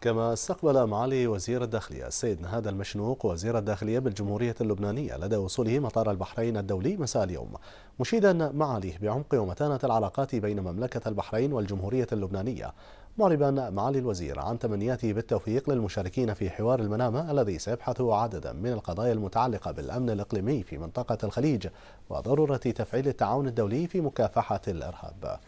كما استقبل معالي وزير الداخلية السيد نهاد المشنوق وزير الداخلية بالجمهورية اللبنانية لدى وصوله مطار البحرين الدولي مساء اليوم. مشيدا معاليه بعمق ومتانة العلاقات بين مملكة البحرين والجمهورية اللبنانية. معربا معالي الوزير عن تمنياته بالتوفيق للمشاركين في حوار المنامة الذي سيبحث عددا من القضايا المتعلقة بالأمن الإقليمي في منطقة الخليج وضرورة تفعيل التعاون الدولي في مكافحة الإرهاب.